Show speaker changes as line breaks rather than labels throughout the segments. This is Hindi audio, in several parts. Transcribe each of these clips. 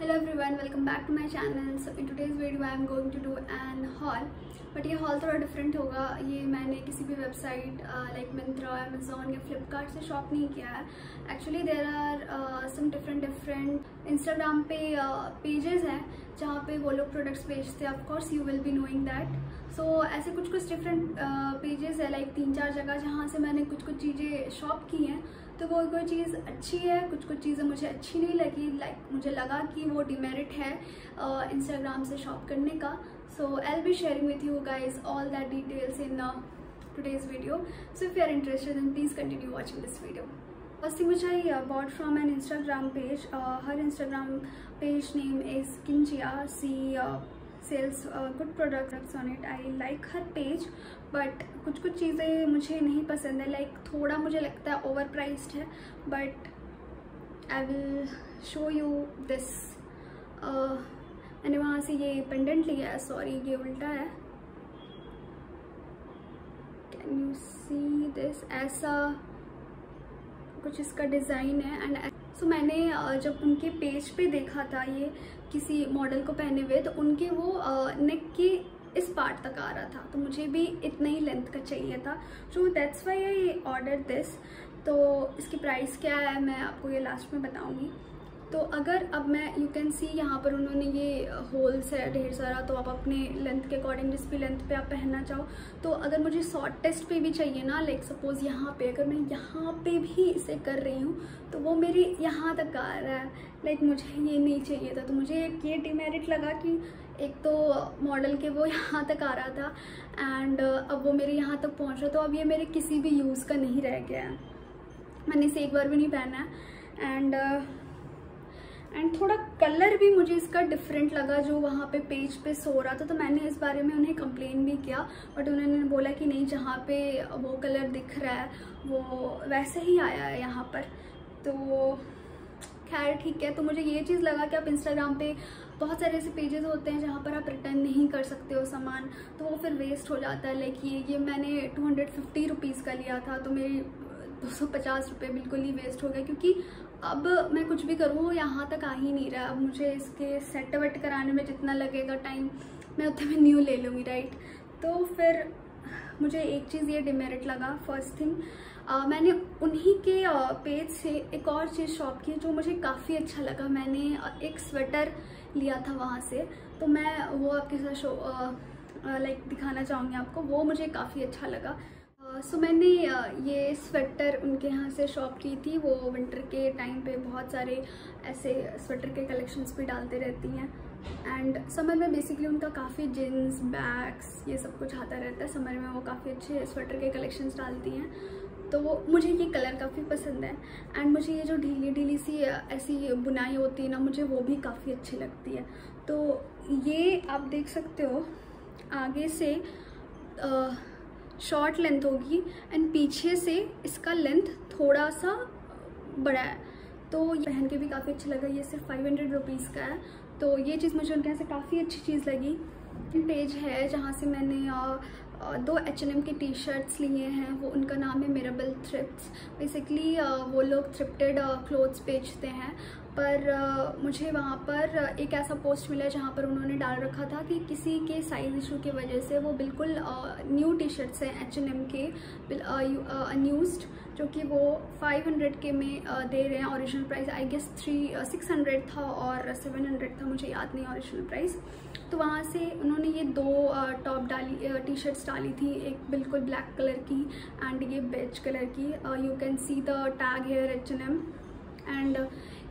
hello everyone welcome back to my channel. So in today's video i am going to do an haul. But ये हॉल थोड़ा डिफरेंट होगा. ये मैंने किसी भी वेबसाइट लाइक मिंत्रा अमेजोन या फ्लिपकार्ट से शॉप नहीं किया है. Actually there are some different different Instagram पे पेजेस uh, हैं जहाँ पे वो लोग प्रोडक्ट्स बेचते हैं. Of course you will be knowing that so ऐसे कुछ कुछ डिफरेंट पेजेस है लाइक तीन चार जगह जहाँ से मैंने कुछ कुछ चीज़ें शॉप की हैं. तो वो कोई चीज़ अच्छी है, कुछ कुछ चीज़ें मुझे अच्छी नहीं लगी लाइक मुझे लगा कि वो डिमेरिट है uh, इंस्टाग्राम से शॉप करने का। So I'll be sharing with you guys all that details in two days video so if you are interested and please continue watching this video बस थी मुझे I about from an Instagram page her Instagram page name is किंचिया she sells good products on it I like her page but कुछ कुछ चीज़ें मुझे नहीं पसंद है। लाइक like, थोड़ा मुझे लगता है ओवर प्राइस्ड है but I will show you this मैंने वहाँ से ये पेंडेंट लिया है सॉरी ये उल्टा है। कैन यू सी दिस ऐसा कुछ इसका डिज़ाइन है एंड सो so, मैंने जब उनके पेज पे देखा था ये किसी मॉडल को पहने हुए तो उनके वो नेक के इस पार्ट तक आ रहा था। तो मुझे भी इतना ही लेंथ का चाहिए था। So that's why I order this तो इसकी प्राइस क्या है, मैं आपको ये लास्ट में बताऊँगी। तो अगर अब मैं यू कैन सी यहाँ पर उन्होंने ये होल्स है ढेर सारा तो आप अपने लेंथ के अकॉर्डिंग जिस भी लेंथ पे आप पहनना चाहो तो अगर मुझे शॉर्ट टेस्ट पे भी चाहिए ना लाइक सपोज़ यहाँ पे, अगर मैं यहाँ पे भी इसे कर रही हूँ तो वो मेरी यहाँ तक आ रहा है। लाइक मुझे ये नहीं चाहिए था तो मुझे एक ये डिमेरिट लगा कि एक तो मॉडल के वो यहाँ तक आ रहा था एंड अब वो मेरे यहाँ तक पहुँच रहा तो अब ये मेरे किसी भी यूज़ का नहीं रह गया है। मैंने इसे एक बार भी नहीं पहना है एंड एंड थोड़ा कलर भी मुझे इसका डिफरेंट लगा जो वहाँ पे पेज पे सो रहा था तो मैंने इस बारे में उन्हें कंप्लेन भी किया बट उन्होंने बोला कि नहीं, जहाँ पे वो कलर दिख रहा है, वो वैसे ही आया है यहाँ पर। तो खैर ठीक है तो मुझे ये चीज़ लगा कि आप इंस्टाग्राम पे बहुत सारे ऐसे पेजेस होते हैं जहाँ पर आप रिटर्न नहीं कर सकते हो सामान तो वो फिर वेस्ट हो जाता है। लाइक ये ये मैंने टू हंड्रेड फिफ्टी रुपीज़ का लिया था तो मेरी दो सौ पचास रुपये बिल्कुल ही वेस्ट हो गए, क्योंकि अब मैं कुछ भी करूँ, यहाँ तक आ ही नहीं रहा। अब मुझे इसके सेट वेट कराने में जितना लगेगा टाइम मैं उतने में न्यू ले लूँगी राइट तो फिर मुझे एक चीज़ ये डिमेरिट लगा फ़र्स्ट थिंग मैंने उन्हीं के पेज से एक और चीज़ शॉप की, जो मुझे काफ़ी अच्छा लगा। मैंने एक स्वेटर लिया था वहाँ से तो मैं वो आपके साथ शो लाइक दिखाना चाहूँगी आपको, वो मुझे काफ़ी अच्छा लगा। सो uh, मैंने ये स्वेटर उनके यहाँ से शॉप की थी। वो विंटर के टाइम पे बहुत सारे ऐसे स्वेटर के कलेक्शंस भी डालते रहती हैं। एंड समर में बेसिकली उनका काफ़ी जीन्स बैग्स ये सब कुछ आता रहता है। समर में वो काफ़ी अच्छे स्वेटर के कलेक्शंस डालती हैं। तो मुझे ये कलर काफ़ी पसंद है। एंड मुझे ये जो ढीली ढीली सी ऐसी बुनाई होती है ना मुझे वो भी काफ़ी अच्छी लगती है। तो ये आप देख सकते हो आगे से आ, शॉर्ट लेंथ होगी एंड पीछे से इसका लेंथ थोड़ा सा बड़ा है। तो ये पहन के भी काफ़ी अच्छा लगा, ये सिर्फ़ फाइव हंड्रेड रुपीज़ का है। तो ये चीज़ मुझे उनके यहाँ से काफ़ी अच्छी चीज़ लगी। पेज है, जहाँ से मैंने दो एच एन एम के टी शर्ट्स लिए हैं, वो उनका नाम है मेराबल थ्रिप्स बेसिकली वो लोग थ्रिप्टेड क्लोथ्स बेचते हैं। पर मुझे वहाँ पर एक ऐसा पोस्ट मिला जहाँ पर उन्होंने डाल रखा था कि किसी के साइज़ इशू की वजह से वो बिल्कुल न्यू टी शर्ट्स हैं एच एन एम के अनयूज जो कि वो 500 के में दे रहे हैं original price I guess three six hundred था और 700 था, मुझे याद नहीं ओरिजिनल प्राइस तो वहाँ से उन्होंने ये दो टॉप डाली टी शर्ट्स डाली थी, एक बिल्कुल ब्लैक कलर की एंड ये बेज कलर की. You can see the tag here H N M and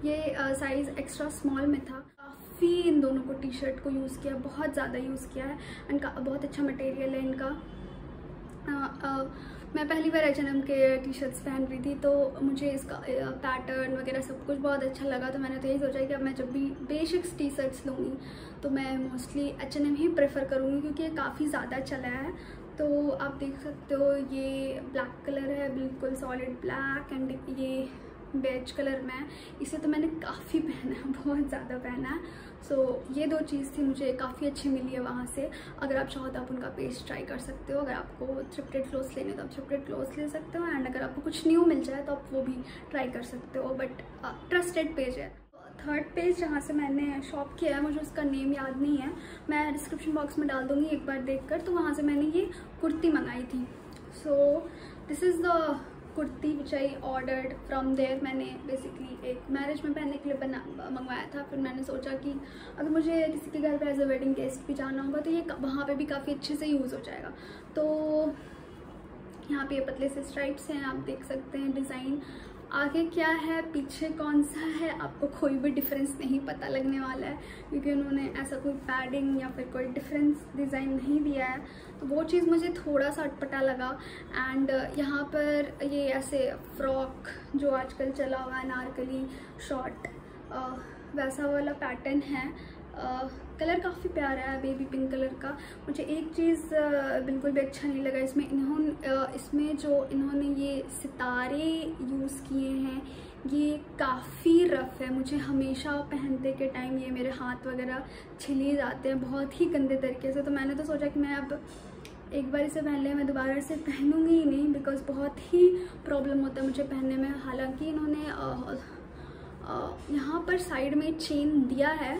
ये साइज़ एक्स्ट्रा स्मॉल में था। काफ़ी इन दोनों को टी शर्ट को यूज़ किया बहुत ज़्यादा यूज़ किया है। एंड बहुत अच्छा मटेरियल है इनका। uh, uh, मैं पहली बार एच के टी शर्ट्स पहन रही थी तो मुझे इसका पैटर्न वगैरह सब कुछ बहुत अच्छा लगा तो मैंने तो यही सोचा कि अब मैं जब भी बेसिक्स टी शर्ट्स लूँगी तो मैं मोस्टली एच ही प्रेफर करूँगी क्योंकि ये काफ़ी ज़्यादा चला है। तो आप देख सकते हो ये ब्लैक कलर है बिल्कुल सॉलिड ब्लैक एंड ये बेज कलर में इसे तो मैंने काफ़ी पहना है बहुत ज़्यादा पहना है। सो so, ये दो चीज़ थी मुझे काफ़ी अच्छी मिली है वहाँ से। अगर आप चाहो तो आप उनका पेज ट्राई कर सकते हो। अगर आपको थ्रिप्टेड क्लोथ्स लेने तो आप थ्रिप्टेड क्लोथ्स ले सकते हो। एंड अगर आपको कुछ न्यू मिल जाए तो आप वो भी ट्राई कर सकते हो। बट ट्रस्टेड पेज है। थर्ड पेज जहाँ से मैंने शॉप किया है मुझे उसका नेम याद नहीं है। मैं डिस्क्रिप्शन बॉक्स में डाल दूँगी एक बार देख कर तो वहाँ से मैंने ये कुर्ती मंगाई थी। So this is the kurti which I ordered from there मैंने बेसिकली एक मैरिज में पहनने के लिए बना, मंगवाया था। फिर मैंने सोचा कि अगर मुझे किसी के घर पे एज अ वेडिंग गेस्ट भी जाना होगा तो ये वहाँ पे भी काफ़ी अच्छे से यूज़ हो जाएगा। तो यहाँ पे ये पतले से स्ट्राइप्स हैं, आप देख सकते हैं डिज़ाइन आगे क्या है, पीछे कौन सा है, आपको कोई भी डिफरेंस नहीं पता लगने वाला है, क्योंकि उन्होंने ऐसा कोई पैडिंग या फिर कोई डिफरेंस डिज़ाइन नहीं दिया है। तो वो चीज़ मुझे थोड़ा सा अटपटा लगा। एंड यहाँ पर ये ऐसे फ्रॉक जो आजकल चला हुआ है नारकली शॉर्ट वैसा वाला पैटर्न है। कलर काफ़ी प्यारा है बेबी पिंक कलर का। मुझे एक चीज़ बिल्कुल भी अच्छा नहीं लगा इसमें। इन्होंने इसमें जो इन्होंने ये सितारे यूज़ किए हैं, ये काफ़ी रफ़ है। मुझे हमेशा पहनते के टाइम ये मेरे हाथ वगैरह छिले जाते हैं बहुत ही गंदे तरीके से। तो मैंने तो सोचा कि मैं अब एक बार इसे पहन लिया मैं दोबारा इसे पहनूँगी ही नहीं बिकॉज़ बहुत ही प्रॉब्लम होता है मुझे पहनने में। हालाँकि इन्होंने यहाँ पर साइड में चेन दिया है।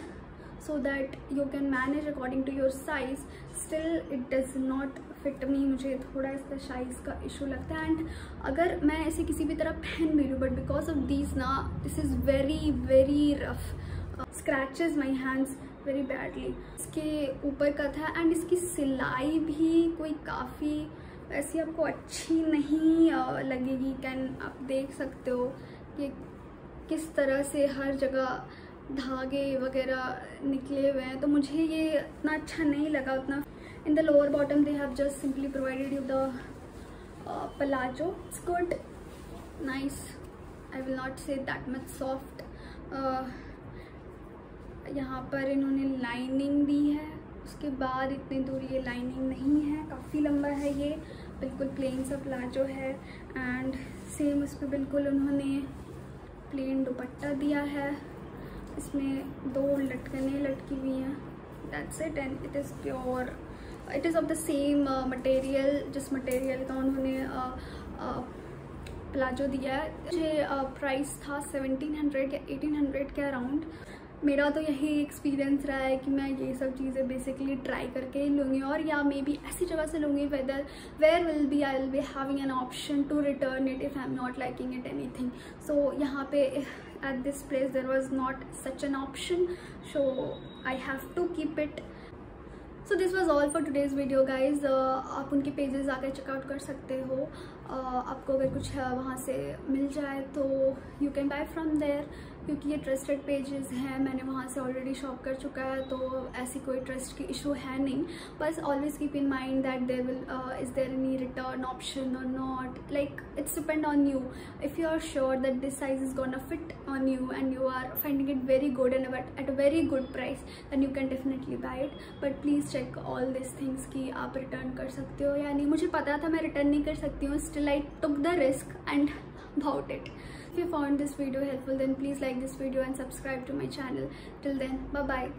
So that you can manage according to your size. Still it does not fit me मुझे थोड़ा इसका साइज़ का इशू लगता है. एंड अगर मैं ऐसे किसी भी तरह पहन भी लूँ बट बिकॉज़ ऑफ़ दीज ना this is very very rough scratches my hands very badly इसके ऊपर का था एंड इसकी सिलाई भी कोई काफ़ी वैसी आपको अच्छी नहीं uh, लगेगी. कैन आप देख सकते हो कि किस तरह से हर जगह धागे वगैरह निकले हुए हैं तो मुझे ये इतना अच्छा नहीं लगा उतना। In the lower bottom they have just simply provided you the palazzo it's good nice I will not say that much soft यहाँ पर इन्होंने लाइनिंग दी है। उसके बाद इतनी दूर ये लाइनिंग नहीं है। काफ़ी लंबा है ये। बिल्कुल प्लेन सा प्लाजो है। एंड सेम उस पर बिल्कुल उन्होंने प्लेन दुपट्टा दिया है। इसमें दो लटकने लटकी हुई हैं। That's it and it is pure it is of the same material जिस मटेरियल का उन्होंने प्लाजो uh, uh, दिया है। मुझे प्राइस uh, था सेवनटीन हंड्रेड या एटीन हंड्रेड के अराउंड मेरा तो यही एक्सपीरियंस रहा है कि मैं ये सब चीज़ें बेसिकली ट्राई करके ही लूँगी और या मे बी ऐसी जगह से लूँगी whether where will be I will be having an option to return it if I am not liking it anything so यहाँ पे at this place there was not such an option so I have to keep it so this was all for today's video guys आप उनके पेजेस आकर चेकआउट कर सकते हो। Uh, आपको अगर कुछ uh, वहाँ से मिल जाए तो you can buy from there क्योंकि ये ट्रस्टेड पेजेस हैं, मैंने वहाँ से ऑलरेडी शॉप कर चुका है तो ऐसी कोई ट्रस्ट की इशू है नहीं। बस always keep in mind that there will is there any return option और not like it's depend on you if you are sure that this size is gonna fit on you and you are finding it very good and but at a very good price than you can definitely buy it but please check all this things कि आप रिटर्न कर सकते हो या नहीं। मुझे पता था मैं रिटर्न नहीं कर सकती हूँ। Still I took the risk and about it. If you found this video helpful then please like this video and subscribe to my channel. Till then bye bye